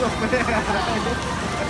よ。